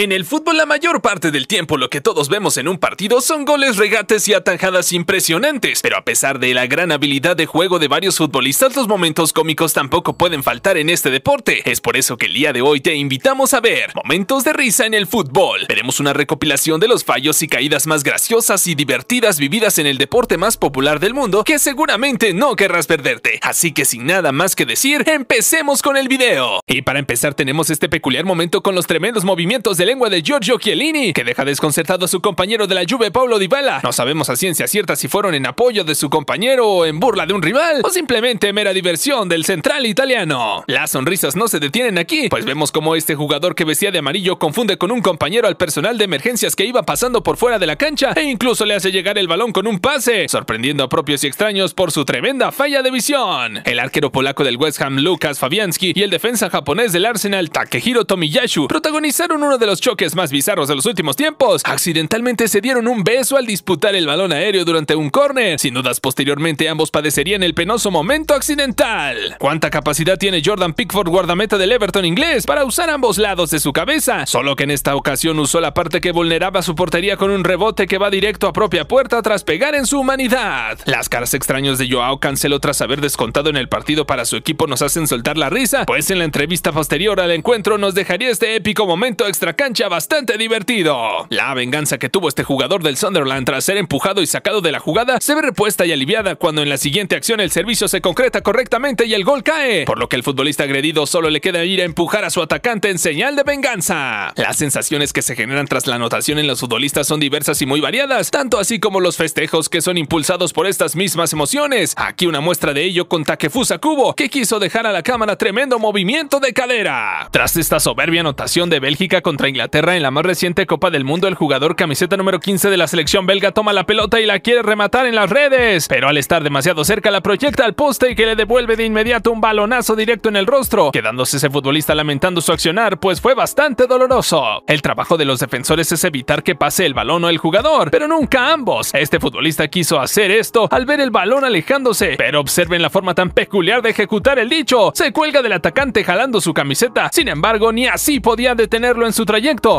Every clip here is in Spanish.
En el fútbol la mayor parte del tiempo lo que todos vemos en un partido son goles, regates y atajadas impresionantes, pero a pesar de la gran habilidad de juego de varios futbolistas, los momentos cómicos tampoco pueden faltar en este deporte. Es por eso que el día de hoy te invitamos a ver momentos de risa en el fútbol. Veremos una recopilación de los fallos y caídas más graciosas y divertidas vividas en el deporte más popular del mundo que seguramente no querrás perderte. Así que sin nada más que decir, empecemos con el video. Y para empezar tenemos este peculiar momento con los tremendos movimientos de lengua de Giorgio Chiellini, que deja desconcertado a su compañero de la Juve Paulo Dybala. No sabemos a ciencia cierta si fueron en apoyo de su compañero o en burla de un rival, o simplemente mera diversión del central italiano. Las sonrisas no se detienen aquí, pues vemos como este jugador que vestía de amarillo confunde con un compañero al personal de emergencias que iba pasando por fuera de la cancha e incluso le hace llegar el balón con un pase, sorprendiendo a propios y extraños por su tremenda falla de visión. El arquero polaco del West Ham Lucas Fabianski y el defensa japonés del Arsenal Takehiro Tomiyasu protagonizaron uno de los choques más bizarros de los últimos tiempos. Accidentalmente se dieron un beso al disputar el balón aéreo durante un córner. Sin dudas, posteriormente ambos padecerían el penoso momento accidental. ¿Cuánta capacidad tiene Jordan Pickford, guardameta del Everton inglés, para usar ambos lados de su cabeza? Solo que en esta ocasión usó la parte que vulneraba su portería con un rebote que va directo a propia puerta tras pegar en su humanidad. Las caras extraños de Joao Cancelo tras haber descontado en el partido para su equipo nos hacen soltar la risa, pues en la entrevista posterior al encuentro nos dejaría este épico momento extra cancha bastante divertido. La venganza que tuvo este jugador del Sunderland tras ser empujado y sacado de la jugada se ve repuesta y aliviada cuando en la siguiente acción el servicio se concreta correctamente y el gol cae, por lo que el futbolista agredido solo le queda ir a empujar a su atacante en señal de venganza. Las sensaciones que se generan tras la anotación en los futbolistas son diversas y muy variadas, tanto así como los festejos que son impulsados por estas mismas emociones. Aquí una muestra de ello con Takefusa Kubo, que quiso dejar a la cámara tremendo movimiento de cadera. Tras esta soberbia anotación de Bélgica contra Inglaterra en la más reciente Copa del Mundo, el jugador camiseta número 15 de la selección belga toma la pelota y la quiere rematar en las redes, pero al estar demasiado cerca la proyecta al poste y que le devuelve de inmediato un balonazo directo en el rostro, quedándose ese futbolista lamentando su accionar, pues fue bastante doloroso. El trabajo de los defensores es evitar que pase el balón o el jugador, pero nunca ambos. Este futbolista quiso hacer esto al ver el balón alejándose, pero observen la forma tan peculiar de ejecutar el dicho. Se cuelga del atacante jalando su camiseta, sin embargo ni así podía detenerlo en su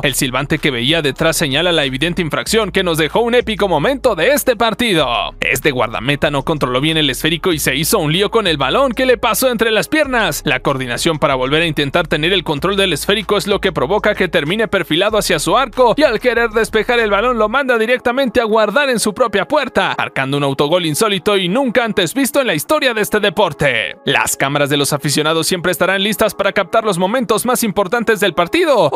El silbante que veía detrás señala la evidente infracción que nos dejó un épico momento de este partido. Este guardameta no controló bien el esférico y se hizo un lío con el balón que le pasó entre las piernas. La coordinación para volver a intentar tener el control del esférico es lo que provoca que termine perfilado hacia su arco y al querer despejar el balón lo manda directamente a guardar en su propia puerta, marcando un autogol insólito y nunca antes visto en la historia de este deporte. Las cámaras de los aficionados siempre estarán listas para captar los momentos más importantes del partido,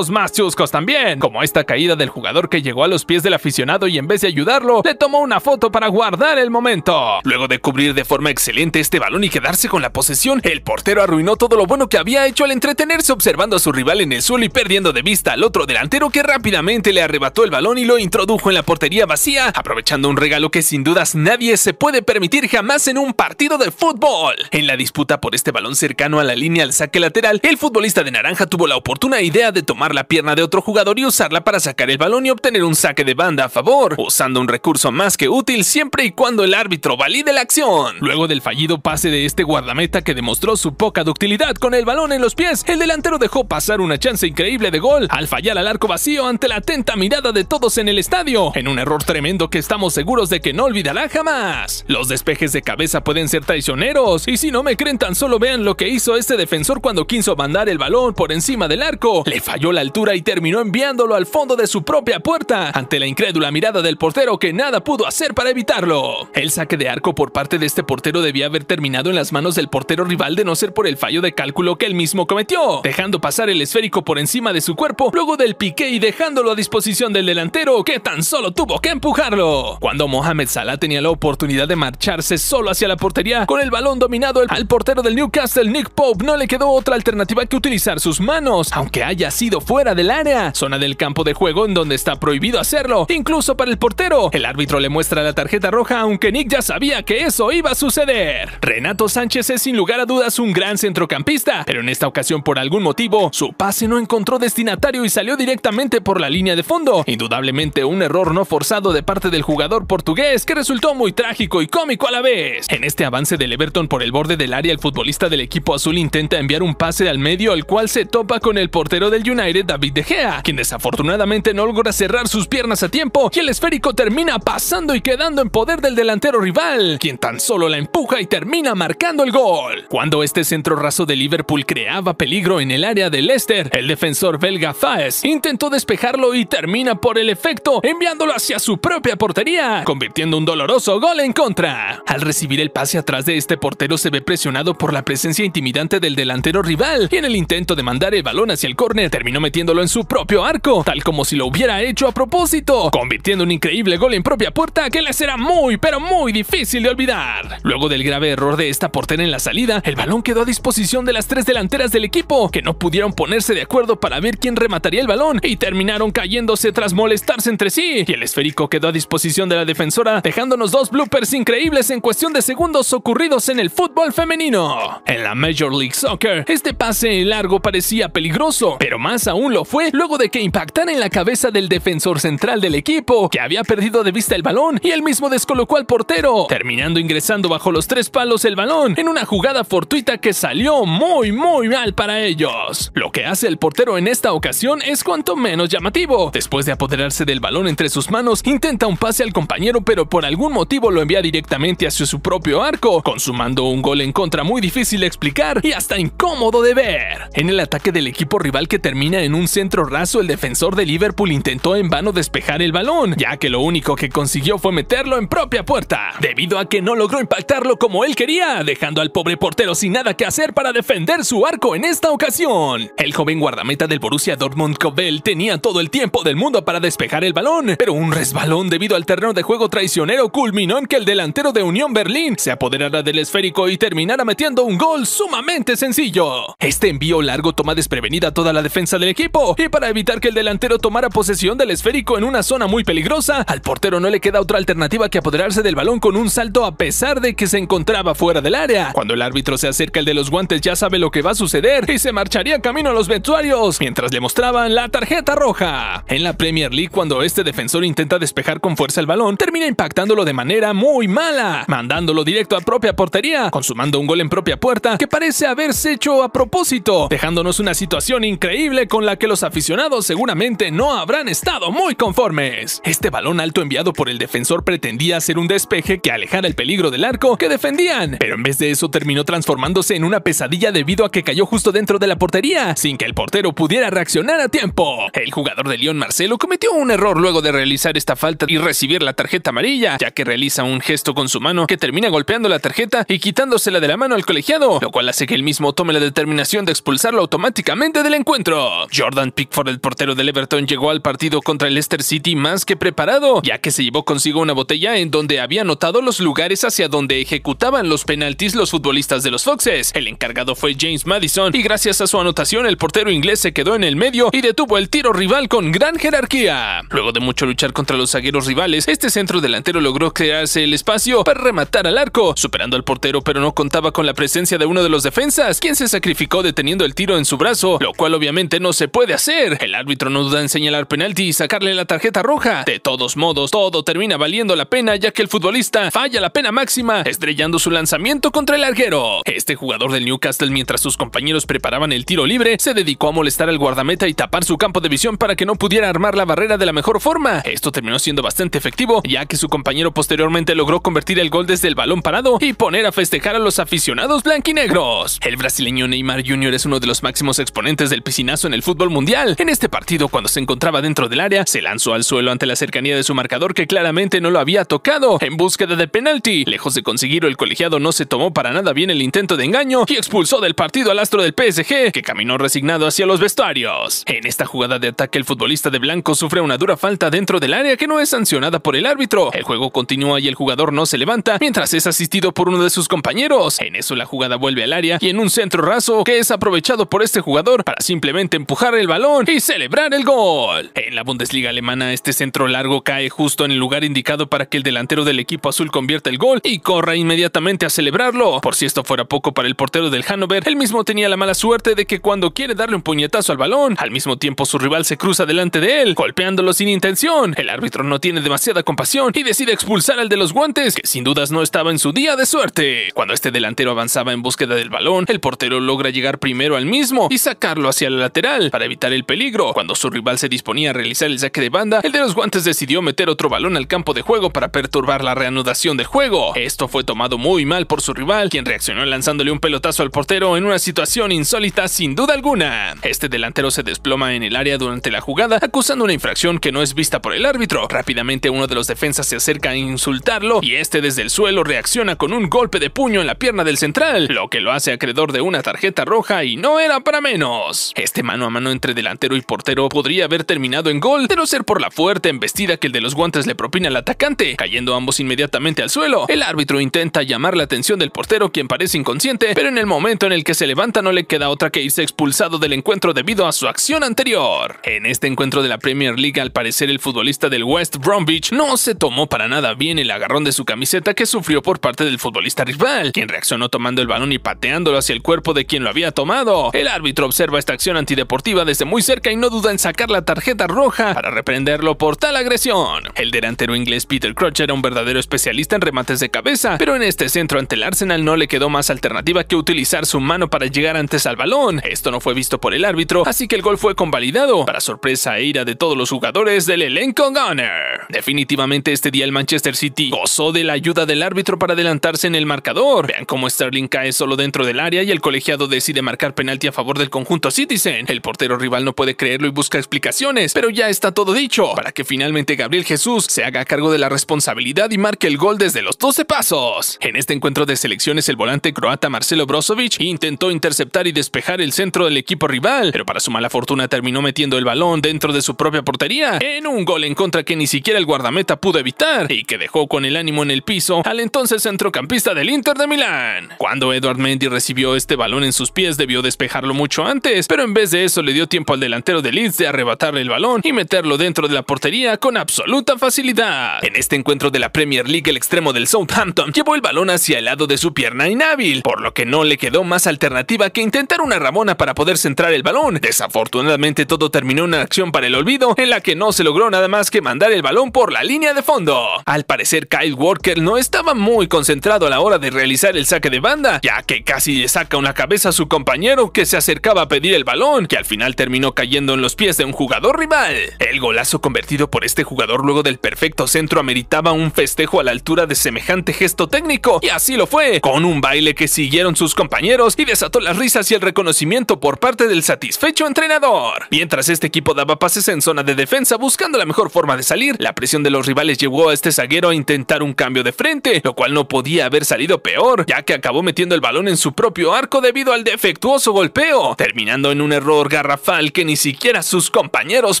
más chuscos también, como esta caída del jugador que llegó a los pies del aficionado y en vez de ayudarlo, le tomó una foto para guardar el momento. Luego de cubrir de forma excelente este balón y quedarse con la posesión, el portero arruinó todo lo bueno que había hecho al entretenerse observando a su rival en el suelo y perdiendo de vista al otro delantero que rápidamente le arrebató el balón y lo introdujo en la portería vacía, aprovechando un regalo que sin dudas nadie se puede permitir jamás en un partido de fútbol. En la disputa por este balón cercano a la línea al saque lateral, el futbolista de naranja tuvo la oportuna idea de tomar la pierna de otro jugador y usarla para sacar el balón y obtener un saque de banda a favor, usando un recurso más que útil siempre y cuando el árbitro valide la acción. Luego del fallido pase de este guardameta que demostró su poca ductilidad con el balón en los pies, el delantero dejó pasar una chance increíble de gol al fallar al arco vacío ante la atenta mirada de todos en el estadio, en un error tremendo que estamos seguros de que no olvidará jamás. Los despejes de cabeza pueden ser traicioneros, y si no me creen tan solo vean lo que hizo este defensor cuando quiso mandar el balón por encima del arco, le falló la altura y terminó enviándolo al fondo de su propia puerta, ante la incrédula mirada del portero que nada pudo hacer para evitarlo. El saque de arco por parte de este portero debía haber terminado en las manos del portero rival de no ser por el fallo de cálculo que él mismo cometió, dejando pasar el esférico por encima de su cuerpo, luego del piqué y dejándolo a disposición del delantero que tan solo tuvo que empujarlo. Cuando Mohamed Salah tenía la oportunidad de marcharse solo hacia la portería con el balón dominado al portero del Newcastle Nick Pope no le quedó otra alternativa que utilizar sus manos, aunque haya sido fuera del área, zona del campo de juego en donde está prohibido hacerlo, incluso para el portero. El árbitro le muestra la tarjeta roja aunque Nick ya sabía que eso iba a suceder. Renato Sánchez es sin lugar a dudas un gran centrocampista, pero en esta ocasión por algún motivo su pase no encontró destinatario y salió directamente por la línea de fondo. Indudablemente un error no forzado de parte del jugador portugués que resultó muy trágico y cómico a la vez. En este avance del Everton por el borde del área, el futbolista del equipo azul intenta enviar un pase al medio, al cual se topa con el portero del United David De Gea, quien desafortunadamente no logra cerrar sus piernas a tiempo y el esférico termina pasando y quedando en poder del delantero rival, quien tan solo la empuja y termina marcando el gol. Cuando este centro raso de Liverpool creaba peligro en el área de Leicester, el defensor belga Faes intentó despejarlo y termina por el efecto enviándolo hacia su propia portería, convirtiendo un doloroso gol en contra. Al recibir el pase atrás de este portero se ve presionado por la presencia intimidante del delantero rival y en el intento de mandar el balón hacia el córner terminó metiéndolo en su propio arco, tal como si lo hubiera hecho a propósito, convirtiendo un increíble gol en propia puerta que le será muy pero muy difícil de olvidar. Luego del grave error de esta portera en la salida, el balón quedó a disposición de las tres delanteras del equipo, que no pudieron ponerse de acuerdo para ver quién remataría el balón y terminaron cayéndose tras molestarse entre sí, y el esférico quedó a disposición de la defensora, dejándonos dos bloopers increíbles en cuestión de segundos ocurridos en el fútbol femenino. En la Major League Soccer, este pase largo parecía peligroso, pero más aún lo fue luego de que impactara en la cabeza del defensor central del equipo, que había perdido de vista el balón y él mismo descolocó al portero, terminando ingresando bajo los tres palos el balón en una jugada fortuita que salió muy muy mal para ellos. Lo que hace el portero en esta ocasión es cuanto menos llamativo. Después de apoderarse del balón entre sus manos, intenta un pase al compañero pero por algún motivo lo envía directamente hacia su propio arco, consumando un gol en contra muy difícil de explicar y hasta incómodo de ver. En el ataque del equipo rival que termina en un centro raso, el defensor de Liverpool intentó en vano despejar el balón, ya que lo único que consiguió fue meterlo en propia puerta, debido a que no logró impactarlo como él quería, dejando al pobre portero sin nada que hacer para defender su arco en esta ocasión. El joven guardameta del Borussia Dortmund Kobel tenía todo el tiempo del mundo para despejar el balón, pero un resbalón debido al terreno de juego traicionero culminó en que el delantero de Unión Berlín se apoderara del esférico y terminara metiendo un gol sumamente sencillo. Este envío largo toma desprevenida toda la defensa equipo y para evitar que el delantero tomara posesión del esférico en una zona muy peligrosa, al portero no le queda otra alternativa que apoderarse del balón con un salto a pesar de que se encontraba fuera del área. Cuando el árbitro se acerca el de los guantes ya sabe lo que va a suceder y se marcharía camino a los vestuarios mientras le mostraban la tarjeta roja. En la Premier League cuando este defensor intenta despejar con fuerza el balón, termina impactándolo de manera muy mala, mandándolo directo a propia portería, consumando un gol en propia puerta que parece haberse hecho a propósito, dejándonos una situación increíble con la que los aficionados seguramente no habrán estado muy conformes. Este balón alto enviado por el defensor pretendía ser un despeje que alejara el peligro del arco que defendían, pero en vez de eso terminó transformándose en una pesadilla debido a que cayó justo dentro de la portería, sin que el portero pudiera reaccionar a tiempo. El jugador de León Marcelo cometió un error luego de realizar esta falta y recibir la tarjeta amarilla, ya que realiza un gesto con su mano que termina golpeando la tarjeta y quitándosela de la mano al colegiado, lo cual hace que él mismo tome la determinación de expulsarlo automáticamente del encuentro. Jordan Pickford, el portero del Everton, llegó al partido contra el Leicester City más que preparado, ya que se llevó consigo una botella en donde había notado los lugares hacia donde ejecutaban los penaltis los futbolistas de los Foxes. El encargado fue James Madison y gracias a su anotación el portero inglés se quedó en el medio y detuvo el tiro rival con gran jerarquía. Luego de mucho luchar contra los zagueros rivales, este centro delantero logró crearse el espacio para rematar al arco, superando al portero pero no contaba con la presencia de uno de los defensas, quien se sacrificó deteniendo el tiro en su brazo, lo cual obviamente no se puede hacer. El árbitro no duda en señalar penalti y sacarle la tarjeta roja. De todos modos, todo termina valiendo la pena ya que el futbolista falla la pena máxima, estrellando su lanzamiento contra el arquero. Este jugador del Newcastle, mientras sus compañeros preparaban el tiro libre, se dedicó a molestar al guardameta y tapar su campo de visión para que no pudiera armar la barrera de la mejor forma. Esto terminó siendo bastante efectivo, ya que su compañero posteriormente logró convertir el gol desde el balón parado y poner a festejar a los aficionados blanquinegros. El brasileño Neymar Jr. es uno de los máximos exponentes del piscinazo en el fútbol mundial. En este partido, cuando se encontraba dentro del área, se lanzó al suelo ante la cercanía de su marcador que claramente no lo había tocado, en búsqueda de penalti. Lejos de conseguirlo, el colegiado no se tomó para nada bien el intento de engaño y expulsó del partido al astro del PSG, que caminó resignado hacia los vestuarios. En esta jugada de ataque, el futbolista de blanco sufre una dura falta dentro del área que no es sancionada por el árbitro. El juego continúa y el jugador no se levanta mientras es asistido por uno de sus compañeros. En eso la jugada vuelve al área y en un centro raso que es aprovechado por este jugador para simplemente empujar el balón y celebrar el gol. En la Bundesliga alemana, este centro largo cae justo en el lugar indicado para que el delantero del equipo azul convierta el gol y corra inmediatamente a celebrarlo. Por si esto fuera poco para el portero del Hannover, él mismo tenía la mala suerte de que cuando quiere darle un puñetazo al balón, al mismo tiempo su rival se cruza delante de él, golpeándolo sin intención. El árbitro no tiene demasiada compasión y decide expulsar al de los guantes, que sin dudas no estaba en su día de suerte. Cuando este delantero avanzaba en búsqueda del balón, el portero logra llegar primero al mismo y sacarlo hacia la lateral para evitar el peligro. Cuando su rival se disponía a realizar el saque de banda, el de los guantes decidió meter otro balón al campo de juego para perturbar la reanudación del juego. Esto fue tomado muy mal por su rival, quien reaccionó lanzándole un pelotazo al portero en una situación insólita sin duda alguna. Este delantero se desploma en el área durante la jugada, acusando una infracción que no es vista por el árbitro. Rápidamente uno de los defensas se acerca a insultarlo y este desde el suelo reacciona con un golpe de puño en la pierna del central, lo que lo hace acreedor de una tarjeta roja y no era para menos. Este mano a mano entre delantero y portero podría haber terminado en gol, de no ser por la fuerte embestida que el de los guantes le propina al atacante, cayendo ambos inmediatamente al suelo. El árbitro intenta llamar la atención del portero quien parece inconsciente, pero en el momento en el que se levanta no le queda otra que irse expulsado del encuentro debido a su acción anterior. En este encuentro de la Premier League al parecer el futbolista del West Bromwich no se tomó para nada bien el agarrón de su camiseta que sufrió por parte del futbolista rival, quien reaccionó tomando el balón y pateándolo hacia el cuerpo de quien lo había tomado. El árbitro observa esta acción antideportiva desde muy cerca y no duda en sacar la tarjeta roja para reprenderlo por tal agresión. El delantero inglés Peter Crouch era un verdadero especialista en remates de cabeza, pero en este centro ante el Arsenal no le quedó más alternativa que utilizar su mano para llegar antes al balón. Esto no fue visto por el árbitro, así que el gol fue convalidado, para sorpresa e ira de todos los jugadores del elenco Gunner. Definitivamente este día el Manchester City gozó de la ayuda del árbitro para adelantarse en el marcador. Vean cómo Sterling cae solo dentro del área y el colegiado decide marcar penalti a favor del conjunto Citizen. El portero rival no puede creerlo y busca explicaciones, pero ya está todo dicho, para que finalmente Gabriel Jesús se haga cargo de la responsabilidad y marque el gol desde los 12 pasos. En este encuentro de selecciones el volante croata Marcelo Brozovic intentó interceptar y despejar el centro del equipo rival, pero para su mala fortuna terminó metiendo el balón dentro de su propia portería, en un gol en contra que ni siquiera el guardameta pudo evitar y que dejó con el ánimo en el piso al entonces centrocampista del Inter de Milán. Cuando Edward Mendy recibió este balón en sus pies debió despejarlo mucho antes, pero en vez de eso le dio tiempo al delantero de Leeds de arrebatarle el balón y meterlo dentro de la portería con absoluta facilidad. En este encuentro de la Premier League el extremo del Southampton llevó el balón hacia el lado de su pierna inhábil, por lo que no le quedó más alternativa que intentar una ramona para poder centrar el balón. Desafortunadamente todo terminó en una acción para el olvido en la que no se logró nada más que mandar el balón por la línea de fondo. Al parecer Kyle Walker no estaba muy concentrado a la hora de realizar el saque de banda, ya que casi le saca una cabeza a su compañero que se acercaba a pedir el balón, que al final terminó cayendo en los pies de un jugador rival. El golazo convertido por este jugador luego del perfecto centro ameritaba un festejo a la altura de semejante gesto técnico, y así lo fue, con un baile que siguieron sus compañeros y desató las risas y el reconocimiento por parte del satisfecho entrenador. Mientras este equipo daba pases en zona de defensa buscando la mejor forma de salir, la presión de los rivales llevó a este zaguero a intentar un cambio de frente, lo cual no podía haber salido peor, ya que acabó metiendo el balón en su propio arco debido al defectuoso golpeo, terminando en un error garrafal que ni siquiera sus compañeros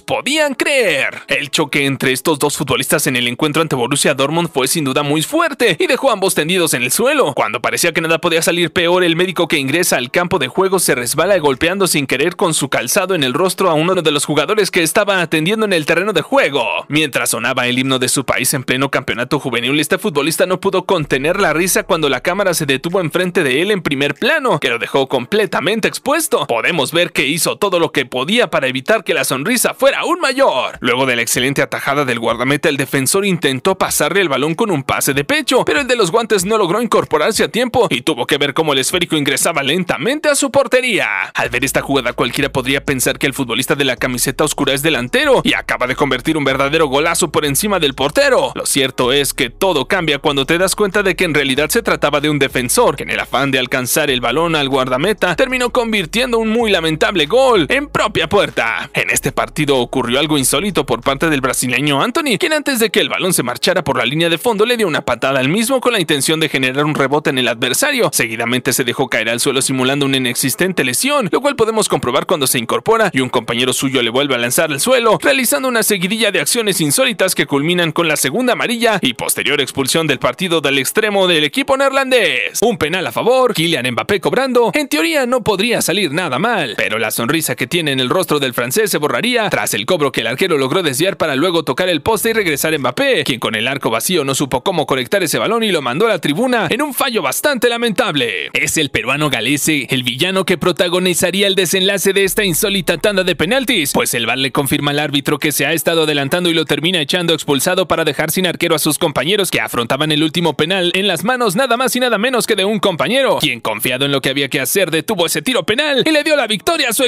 podían creer. El choque entre estos dos futbolistas en el encuentro ante Borussia Dortmund fue sin duda muy fuerte y dejó a ambos tendidos en el suelo. Cuando parecía que nada podía salir peor, el médico que ingresa al campo de juego se resbala golpeando sin querer con su calzado en el rostro a uno de los jugadores que estaba atendiendo en el terreno de juego. Mientras sonaba el himno de su país en pleno campeonato juvenil, este futbolista no pudo contener la risa cuando la cámara se detuvo enfrente de él en primer plano, que lo dejó completamente expuesto. Podemos ver que hizo todo lo que podía para evitar que la sonrisa fuera aún mayor. Luego de la excelente atajada del guardameta, el defensor intentó pasarle el balón con un pase de pecho, pero el de los guantes no logró incorporarse a tiempo y tuvo que ver cómo el esférico ingresaba lentamente a su portería. Al ver esta jugada cualquiera podría pensar que el futbolista de la camiseta oscura es delantero y acaba de convertir un verdadero golazo por encima del portero. Lo cierto es que todo cambia cuando te das cuenta de que en realidad se trataba de un defensor que en el afán de alcanzar el balón al guardameta terminó convirtiendo un muy lamentable gol en propia puerta. En este partido ocurrió algo insólito por parte del brasileño Anthony, quien antes de que el balón se marchara por la línea de fondo le dio una patada al mismo con la intención de generar un rebote en el adversario. Seguidamente se dejó caer al suelo simulando una inexistente lesión, lo cual podemos comprobar cuando se incorpora y un compañero suyo le vuelve a lanzar al suelo, realizando una seguidilla de acciones insólitas que culminan con la segunda amarilla y posterior expulsión del partido del extremo del equipo neerlandés. Un penal a favor, Kylian Mbappé cobrando, en teoría no podría salir nada mal, pero la sonrisa que tiene en el rostro del francés se borraría tras el cobro que el arquero logró desviar para luego tocar el poste y regresar Mbappé, quien con el arco vacío no supo cómo conectar ese balón y lo mandó a la tribuna en un fallo bastante lamentable. Es el peruano Galese el villano que protagonizaría el desenlace de esta insólita tanda de penaltis, pues el VAR le confirma al árbitro que se ha estado adelantando y lo termina echando expulsado para dejar sin arquero a sus compañeros que afrontaban el último penal en las manos nada más y nada menos que de un compañero, quien confiado en lo que había que hacer detuvo ese tiro penal y le dio la victoria a su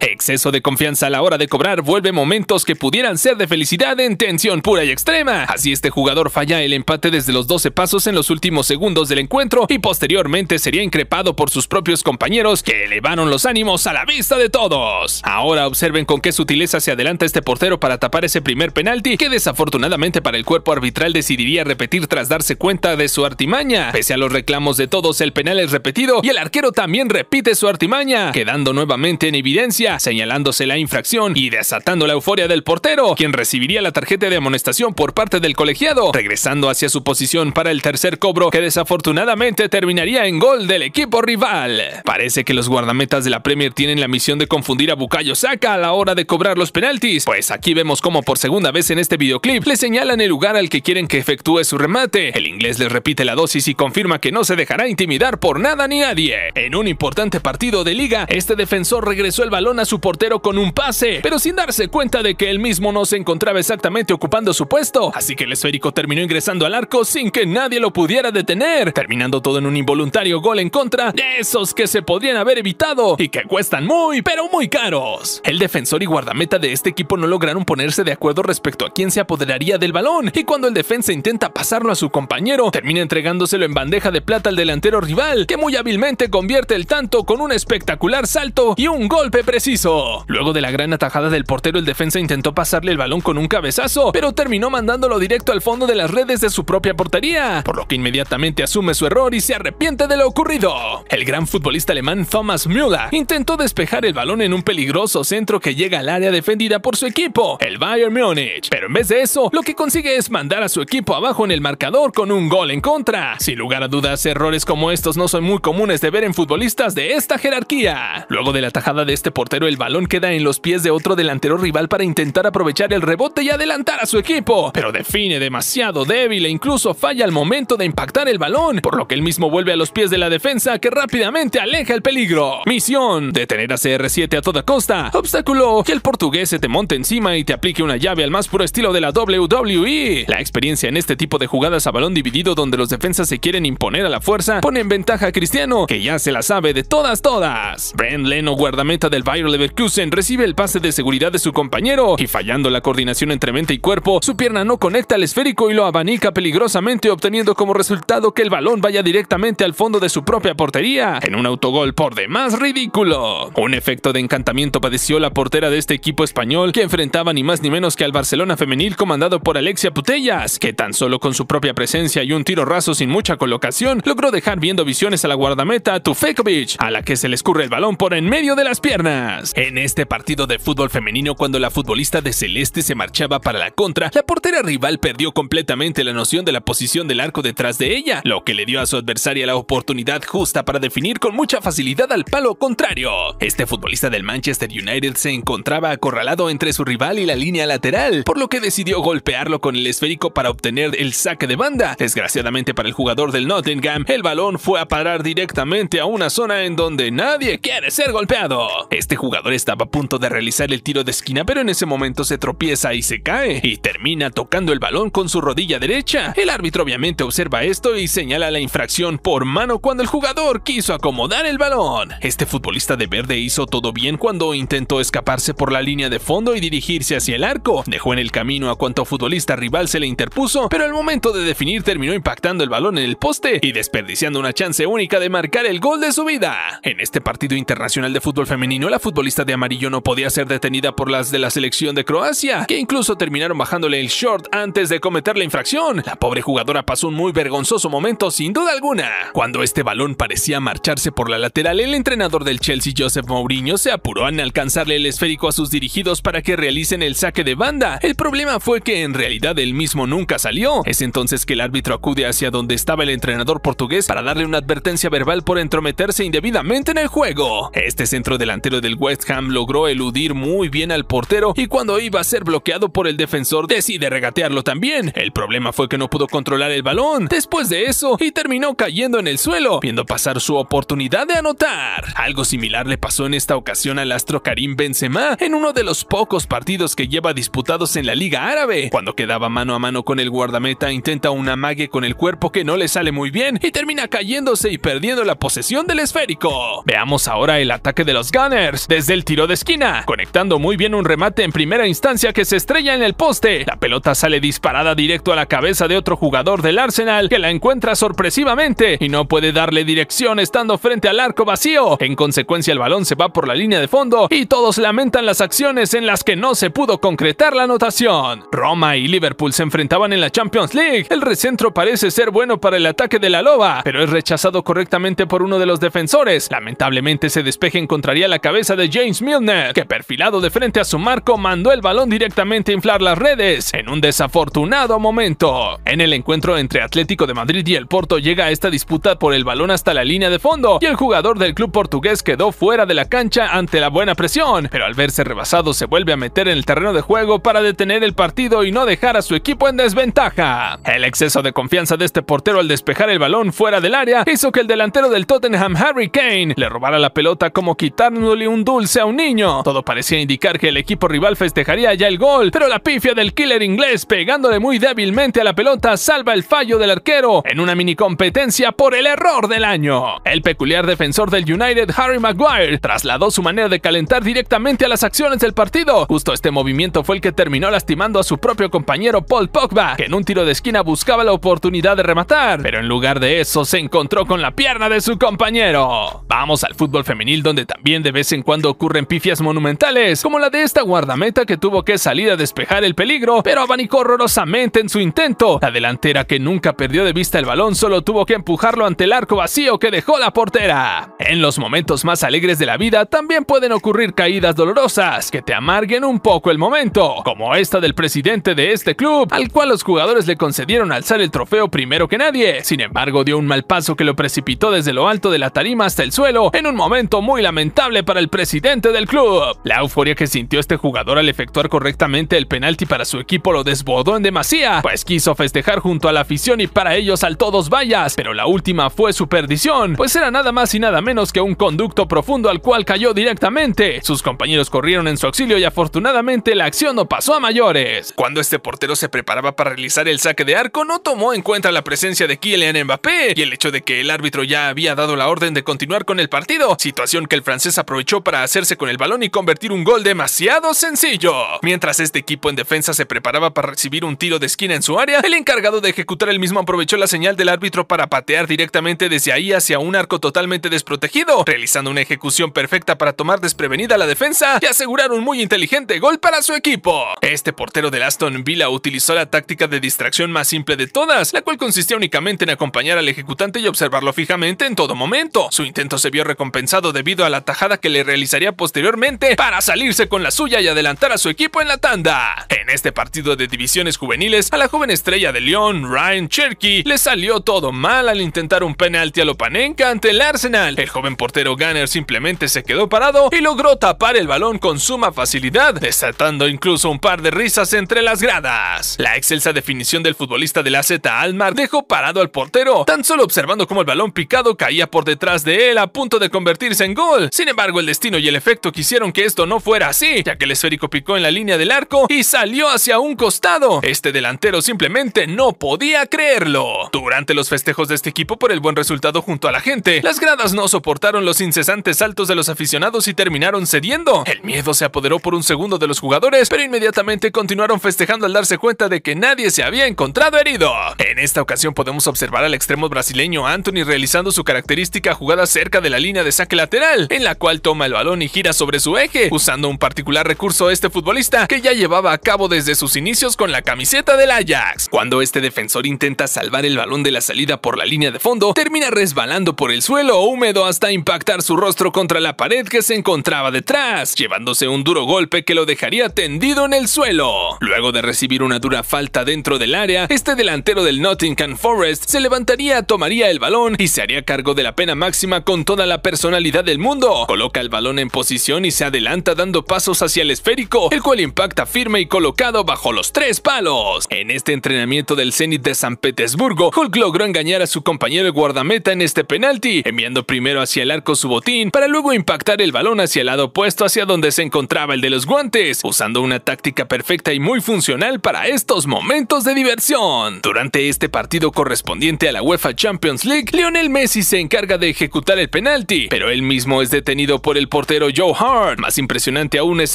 Exceso de confianza a la hora de cobrar vuelve momentos que pudieran ser de felicidad en tensión pura y extrema. Así este jugador falla el empate desde los 12 pasos en los últimos segundos del encuentro y posteriormente sería increpado por sus propios compañeros que elevaron los ánimos a la vista de todos. Ahora observen con qué sutileza se adelanta este portero para tapar ese primer penalti que desafortunadamente para el cuerpo arbitral decidiría repetir tras darse cuenta de su artimaña. Pese a los reclamos de todos, el penal es repetido y el arquero también repite su artimaña, quedando nuevamente en evidencia, señalándose la infracción y desatando la euforia del portero, quien recibiría la tarjeta de amonestación por parte del colegiado, regresando hacia su posición para el tercer cobro que desafortunadamente terminaría en gol del equipo rival. Parece que los guardametas de la Premier tienen la misión de confundir a Bukayo Saka a la hora de cobrar los penaltis, pues aquí vemos como por segunda vez en este videoclip le señalan el lugar al que quieren que efectúe su remate. El inglés les repite la dosis y confirma que no se dejará intimidar por nada ni nadie. En un importante partido de liga, este defensor regresó el balón a su portero con un pase, pero sin darse cuenta de que él mismo no se encontraba exactamente ocupando su puesto, así que el esférico terminó ingresando al arco sin que nadie lo pudiera detener, terminando todo en un involuntario gol en contra de esos que se podrían haber evitado y que cuestan muy, pero muy caros. El defensor y guardameta de este equipo no lograron ponerse de acuerdo respecto a quién se apoderaría del balón, y cuando el defensa intenta pasarlo a su compañero, termina entregándoselo en bandeja de plata al delantero rival, que muy hábilmente convierte el tanto con un espectacular salto y un golpe preciso. Luego de la gran atajada del portero, el defensa intentó pasarle el balón con un cabezazo, pero terminó mandándolo directo al fondo de las redes de su propia portería, por lo que inmediatamente asume su error y se arrepiente de lo ocurrido. El gran futbolista alemán Thomas Müller intentó despejar el balón en un peligroso centro que llega al área defendida por su equipo, el Bayern Múnich, pero en vez de eso, lo que consigue es mandar a su equipo abajo en el marcador con un gol en contra. Sin lugar a dudas, errores como estos no son muy comunes de ver en futbolistas de esta jerarquía. Luego de la tajada de este portero, el balón queda en los pies de otro delantero rival para intentar aprovechar el rebote y adelantar a su equipo, pero define demasiado débil e incluso falla al momento de impactar el balón, por lo que él mismo vuelve a los pies de la defensa que rápidamente aleja el peligro. Misión: detener a CR7 a toda costa. Obstáculo: que el portugués se te monte encima y te aplique una llave al más puro estilo de la WWE. La experiencia en este tipo de jugadas a balón dividido donde los defensas se quieren imponer a la fuerza pone en ventaja a Cristiano, que ya se la sabe de todas todas. Brent Leno, guardameta del Bayer Leverkusen, recibe el pase de seguridad de su compañero y fallando la coordinación entre mente y cuerpo, su pierna no conecta al esférico y lo abanica peligrosamente obteniendo como resultado que el balón vaya directamente al fondo de su propia portería, en un autogol por demás ridículo. Un efecto de encantamiento padeció la portera de este equipo español que enfrentaba ni más ni menos que al Barcelona femenil comandado por Alexia Putellas, que tan solo con su propia presencia y un tiro raso sin mucha colocación logró dejar viendo visiones a la guardameta Tufekovic, a la que se le escurre el balón por en medio de piernas. En este partido de fútbol femenino cuando la futbolista de Celeste se marchaba para la contra, la portera rival perdió completamente la noción de la posición del arco detrás de ella, lo que le dio a su adversaria la oportunidad justa para definir con mucha facilidad al palo contrario. Este futbolista del Manchester United se encontraba acorralado entre su rival y la línea lateral, por lo que decidió golpearlo con el esférico para obtener el saque de banda. Desgraciadamente para el jugador del Nottingham, el balón fue a parar directamente a una zona en donde nadie quiere ser golpeado. Este jugador estaba a punto de realizar el tiro de esquina, pero en ese momento se tropieza y se cae, y termina tocando el balón con su rodilla derecha. El árbitro obviamente observa esto y señala la infracción por mano cuando el jugador quiso acomodar el balón. Este futbolista de verde hizo todo bien cuando intentó escaparse por la línea de fondo y dirigirse hacia el arco. Dejó en el camino a cuanto futbolista rival se le interpuso, pero al momento de definir terminó impactando el balón en el poste y desperdiciando una chance única de marcar el gol de su vida. En este partido internacional de fútbol femenino, la futbolista de amarillo no podía ser detenida por las de la selección de Croacia, que incluso terminaron bajándole el short antes de cometer la infracción. La pobre jugadora pasó un muy vergonzoso momento sin duda alguna. Cuando este balón parecía marcharse por la lateral, el entrenador del Chelsea, Joseph Mourinho, se apuró en alcanzarle el esférico a sus dirigidos para que realicen el saque de banda. El problema fue que en realidad él mismo nunca salió. Es entonces que el árbitro acude hacia donde estaba el entrenador portugués para darle una advertencia verbal por entrometerse indebidamente en el juego. Este centro delantero del West Ham logró eludir muy bien al portero y cuando iba a ser bloqueado por el defensor decide regatearlo también. El problema fue que no pudo controlar el balón. Después de eso, y terminó cayendo en el suelo, viendo pasar su oportunidad de anotar. Algo similar le pasó en esta ocasión al astro Karim Benzema en uno de los pocos partidos que lleva disputados en la liga Árabe. Cuando quedaba mano a mano con el guardameta, intenta un amague con el cuerpo que no le sale muy bien y termina cayéndose y perdiendo la posesión del esférico. Veamos ahora el ataque de los Gunners desde el tiro de esquina, conectando muy bien un remate en primera instancia que se estrella en el poste. La pelota sale disparada directo a la cabeza de otro jugador del Arsenal que la encuentra sorpresivamente y no puede darle dirección estando frente al arco vacío. En consecuencia el balón se va por la línea de fondo y todos lamentan las acciones en las que no se pudo concretar la anotación. Roma y Liverpool se enfrentaban en la Champions League. El recentro parece ser bueno para el ataque de la loba, pero es rechazado correctamente por uno de los defensores. Lamentablemente ese despeje encontraría la cabeza de James Milner, que perfilado de frente a su marco mandó el balón directamente a inflar las redes en un desafortunado momento. En el encuentro entre Atlético de Madrid y el Porto llega esta disputa por el balón hasta la línea de fondo y el jugador del club portugués quedó fuera de la cancha ante la buena presión, pero al verse rebasado se vuelve a meter en el terreno de juego para detener el partido y no dejar a su equipo en desventaja. El exceso de confianza de este portero al despejar el balón fuera del área hizo que el delantero del Tottenham Harry Kane le robara la pelota como un dulce a un niño. Todo parecía indicar que el equipo rival festejaría ya el gol, pero la pifia del killer inglés pegándole muy débilmente a la pelota salva el fallo del arquero en una mini competencia por el error del año. El peculiar defensor del United, Harry Maguire, trasladó su manera de calentar directamente a las acciones del partido. Justo este movimiento fue el que terminó lastimando a su propio compañero Paul Pogba, que en un tiro de esquina buscaba la oportunidad de rematar, pero en lugar de eso se encontró con la pierna de su compañero. Vamos al fútbol femenil donde también de vez en cuando ocurren pifias monumentales, como la de esta guardameta que tuvo que salir a despejar el peligro, pero abanicó horrorosamente en su intento. La delantera que nunca perdió de vista el balón solo tuvo que empujarlo ante el arco vacío que dejó la portera. En los momentos más alegres de la vida también pueden ocurrir caídas dolorosas que te amarguen un poco el momento, como esta del presidente de este club, al cual los jugadores le concedieron alzar el trofeo primero que nadie. Sin embargo, dio un mal paso que lo precipitó desde lo alto de la tarima hasta el suelo en un momento muy lamentable para el presidente del club. La euforia que sintió este jugador al efectuar correctamente el penalti para su equipo lo desbordó en demasía, pues quiso festejar junto a la afición y para ellos saltó dos vallas, pero la última fue su perdición, pues era nada más y nada menos que un conducto profundo al cual cayó directamente. Sus compañeros corrieron en su auxilio y afortunadamente la acción no pasó a mayores. Cuando este portero se preparaba para realizar el saque de arco, no tomó en cuenta la presencia de Kylian Mbappé y el hecho de que el árbitro ya había dado la orden de continuar con el partido, situación que el francés aprovechó para hacerse con el balón y convertir un gol demasiado sencillo. Mientras este equipo en defensa se preparaba para recibir un tiro de esquina en su área, el encargado de ejecutar el mismo aprovechó la señal del árbitro para patear directamente desde ahí hacia un arco totalmente desprotegido, realizando una ejecución perfecta para tomar desprevenida la defensa y asegurar un muy inteligente gol para su equipo. Este portero del Aston Villa utilizó la táctica de distracción más simple de todas, la cual consistía únicamente en acompañar al ejecutante y observarlo fijamente en todo momento. Su intento se vio recompensado debido a la tajada que le realizaría posteriormente para salirse con la suya y adelantar a su equipo en la tanda. En este partido de divisiones juveniles, a la joven estrella de León, Ryan Cherky, le salió todo mal al intentar un penalti a Lopanenka ante el Arsenal. El joven portero Gunner simplemente se quedó parado y logró tapar el balón con suma facilidad, desatando incluso un par de risas entre las gradas. La excelsa definición del futbolista de la Z Almar dejó parado al portero, tan solo observando cómo el balón picado caía por detrás de él a punto de convertirse en gol. Sin embargo, el destino y el efecto quisieron que esto no fuera así, ya que el esférico picó en la línea del arco y salió hacia un costado. Este delantero simplemente no podía creerlo. Durante los festejos de este equipo por el buen resultado junto a la gente, las gradas no soportaron los incesantes saltos de los aficionados y terminaron cediendo. El miedo se apoderó por un segundo de los jugadores, pero inmediatamente continuaron festejando al darse cuenta de que nadie se había encontrado herido. En esta ocasión podemos observar al extremo brasileño Anthony realizando su característica jugada cerca de la línea de saque lateral, en la cual toma el balón y gira sobre su eje, usando un particular recurso este futbolista que ya llevaba a cabo desde sus inicios con la camiseta del Ajax. Cuando este defensor intenta salvar el balón de la salida por la línea de fondo, termina resbalando por el suelo húmedo hasta impactar su rostro contra la pared que se encontraba detrás, llevándose un duro golpe que lo dejaría tendido en el suelo. Luego de recibir una dura falta dentro del área, este delantero del Nottingham Forest se levantaría, tomaría el balón y se haría cargo de la pena máxima con toda la personalidad del mundo. Coloca el balón en posición y se adelanta dando pasos hacia el esférico, el cual impacta firme y colocado bajo los tres palos. En este entrenamiento del Zenit de San Petersburgo, Hulk logró engañar a su compañero guardameta en este penalti, enviando primero hacia el arco su botín para luego impactar el balón hacia el lado opuesto hacia donde se encontraba el de los guantes, usando una táctica perfecta y muy funcional para estos momentos de diversión. Durante este partido correspondiente a la UEFA Champions League, Lionel Messi se encarga de ejecutar el penalti, pero él mismo es detenido por el portero Joe Hart. Más impresionante aún es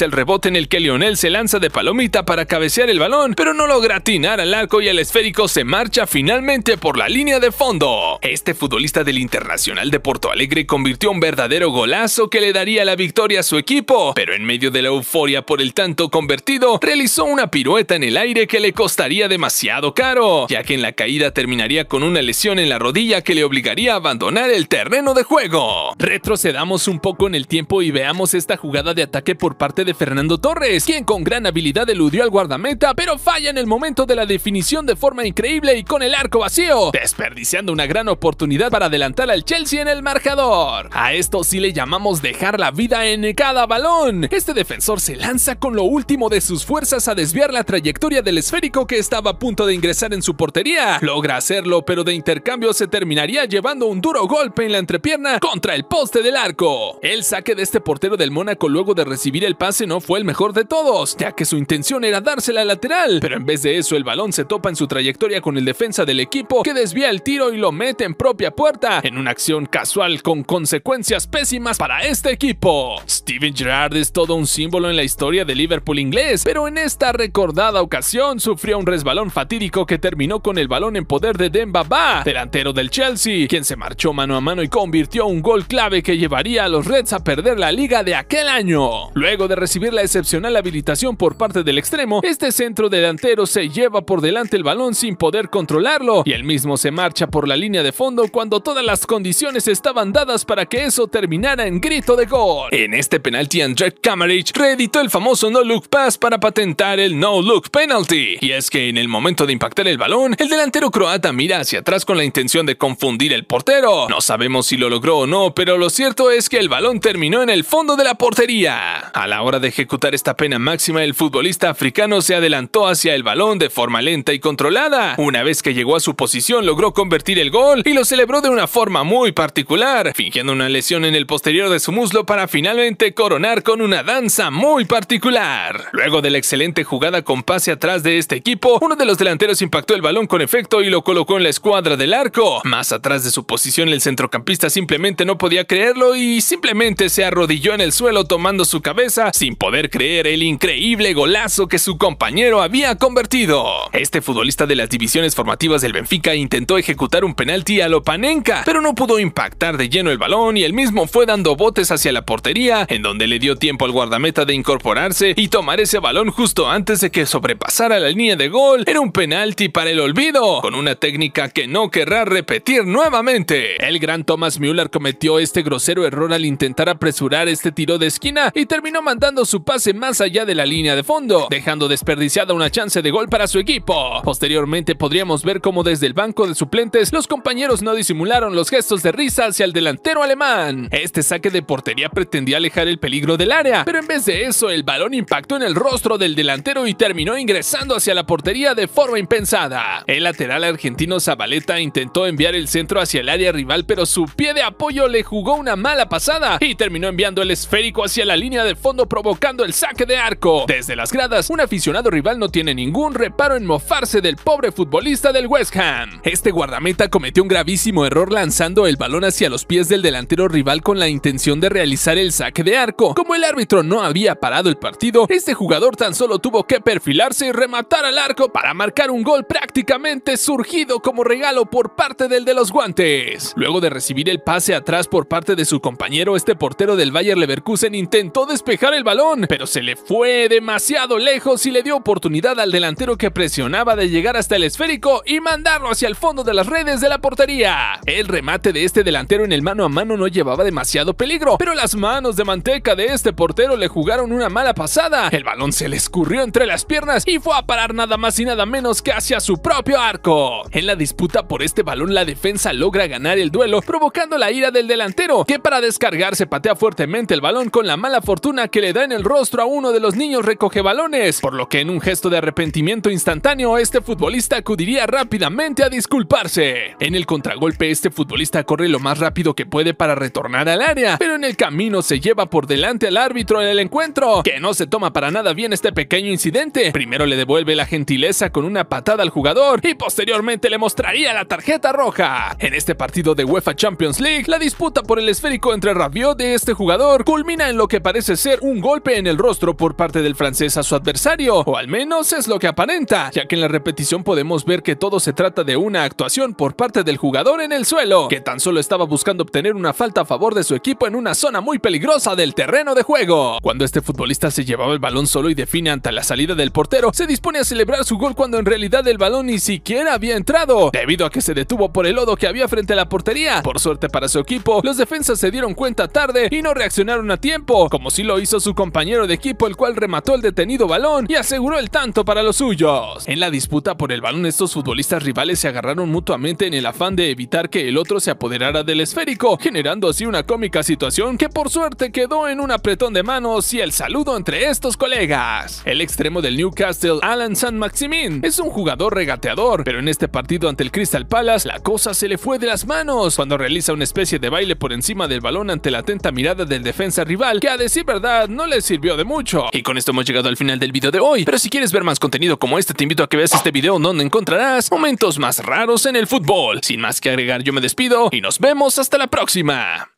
el rebote en el que Lionel se lanza de palomita para cabecear el balón, pero no logra atinar al arco y el esférico se marcha finalmente por la línea de fondo. Este futbolista del Internacional de Porto Alegre convirtió un verdadero golazo que le daría la victoria a su equipo, pero en medio de la euforia por el tanto convertido, realizó una pirueta en el aire que le costaría demasiado caro, ya que en la caída terminaría con una lesión en la rodilla que le obligaría a abandonar el terreno de juego. Retrocedamos un poco en el tiempo y veamos esta jugada de ataque por parte de Fernando Torres, quien con gran habilidad eludió al guardameta, pero falla en el momento de la definición de forma increíble y con el arco vacío, desperdiciando una gran oportunidad para adelantar al Chelsea en el marcador. A esto sí le llamamos dejar la vida en cada balón. Este defensor se lanza con lo último de sus fuerzas a desviar la trayectoria del esférico que estaba a punto de ingresar en su portería. Logra hacerlo, pero de intercambio se terminaría llevando un duro golpe en la entrepierna contra el poste del arco. El saque de este portero del Mónaco luego de recibir el pase no fue el mejor de todos, ya que su intención era dársela lateral, pero en vez de eso el balón se topa en su trayectoria con el defensa del equipo que desvía el tiro y lo mete en propia puerta, en una acción casual con consecuencias pésimas para este equipo. Steven Gerrard es todo un símbolo en la historia del Liverpool inglés, pero en esta recordada ocasión sufrió un resbalón fatídico que terminó con el balón en poder de Demba Ba, delantero del Chelsea, quien se marchó mano a mano y convirtió un gol clave que llevaría a los Reds a perder la liga de aquel año. Luego de recibir la excepcional habilitación por parte del extremo, este centro delantero se lleva por delante el balón sin poder controlarlo y el mismo se marcha por la línea de fondo cuando todas las condiciones estaban dadas para que eso terminara en grito de gol. En este penalti Andrzej Kamaric reeditó el famoso no look pass para patentar el no look penalty. Y es que en el momento de impactar el balón, el delantero croata mira hacia atrás con la intención de confundir el portero. No sabemos si lo logró o no, pero lo cierto es que el balón terminó en el fondo de la portería. A la hora de ejecutar esta pena máxima, el futbolista africano se adelantó hacia el balón de forma lenta y controlada. Una vez que llegó a su posición, logró convertir el gol y lo celebró de una forma muy particular, fingiendo una lesión en el posterior de su muslo para finalmente coronar con una danza muy particular. Luego de la excelente jugada con pase atrás de este equipo, uno de los delanteros impactó el balón con efecto y lo colocó en la escuadra del arco. Más atrás de su posición, el centrocampista simplemente no podía creerlo y simplemente se arrodilló en el suelo tomando su cabeza sin poder creer el increíble golazo que su compañero había convertido. Este futbolista de las divisiones formativas del Benfica intentó ejecutar un penalti a Lopanenka, pero no pudo impactar de lleno el balón y el mismo fue dando botes hacia la portería, en donde le dio tiempo al guardameta de incorporarse y tomar ese balón justo antes de que sobrepasara la línea de gol. Era un penalti para el olvido, con una técnica que no querrá repetir nuevamente. El gran Thomas Müller cometió este grosero error al intentar apresurar este tiro de esquina y terminó mandando su pase más allá de la línea de fondo, dejando desperdiciada una chance de gol para su equipo. Posteriormente podríamos ver cómo desde el banco de suplentes los compañeros no disimularon los gestos de risa hacia el delantero alemán. Este saque de portería pretendía alejar el peligro del área, pero en vez de eso el balón impactó en el rostro del delantero y terminó ingresando hacia la portería de forma impensada. El lateral argentino Zabaleta intentó enviar el centro hacia el área rival, pero su pie de apoyo le jugó una mala pasada y terminó enviando el esférico hacia la línea de fondo provocando el saque de arco. Desde las gradas, un aficionado rival no tiene ningún reparo en mofarse del pobre futbolista del West Ham. Este guardameta cometió un gravísimo error lanzando el balón hacia los pies del delantero rival con la intención de realizar el saque de arco. Como el árbitro no había parado el partido, este jugador tan solo tuvo que perfilarse y rematar al arco para marcar un gol prácticamente surgido como regalo por parte del de los guantes. Luego de recibir el pase atrás por parte de su compañero, este portero del Bayer Leverkusen intentó despejar el balón, pero se le fue demasiado lejos y le dio oportunidad al delantero que presionaba de llegar hasta el esférico y mandarlo hacia el fondo de las redes de la portería. El remate de este delantero en el mano a mano no llevaba demasiado peligro, pero las manos de manteca de este portero le jugaron una mala pasada. El balón se le escurrió entre las piernas y fue a parar nada más y nada menos que hacia su propio arco. En la disputa por este balón la defensa logra ganar el duelo, provocando la ira del delantero, que para descargarse patea fuertemente el balón con la mala fortuna que le da en el rostro a uno de los niños recoge balones, por lo que en un gesto de arrepentimiento instantáneo este futbolista acudiría rápidamente a disculparse. En el contragolpe este futbolista corre lo más rápido que puede para retornar al área, pero en el camino se lleva por delante al árbitro en el encuentro, que no se toma para nada bien este pequeño incidente. Primero le devuelve la gentileza con una patada al jugador y posteriormente le mostraría la tarjeta roja. En este partido de UEFA Champions League, la disputa por el esférico entre y este jugador culmina en lo que parece ser un golpe en el rostro por parte del francés a su adversario, o al menos es lo que aparenta, ya que en la repetición podemos ver que todo se trata de una actuación por parte del jugador en el suelo, que tan solo estaba buscando obtener una falta a favor de su equipo en una zona muy peligrosa del terreno de juego. Cuando este futbolista se llevaba el balón solo y define ante la salida del portero, se dispone a celebrar su gol cuando en realidad el balón ni siquiera había entrado, debido a que se detuvo por el lodo que había frente a la portería. Por suerte para su equipo, los defensas se dieron cuenta tarde y no reaccionaron a tiempo, como si lo hizo su compañero de equipo el cual remató el detenido balón y aseguró el tanto para los suyos. En la disputa por el balón estos futbolistas rivales se agarraron mutuamente en el afán de evitar que el otro se apoderara del esférico, generando así una cómica situación que por suerte quedó en un apretón de manos y el saludo entre estos colegas. El extremo del Newcastle, Alan San Maximin, es un jugador regateador, pero en este partido ante el Crystal Palace la cosa se le fue de las manos cuando realiza una especie de baile por encima del balón la atenta mirada del defensa rival, que a decir verdad no le sirvió de mucho. Y con esto hemos llegado al final del video de hoy, pero si quieres ver más contenido como este te invito a que veas este video donde encontrarás momentos más raros en el fútbol. Sin más que agregar yo me despido y nos vemos hasta la próxima.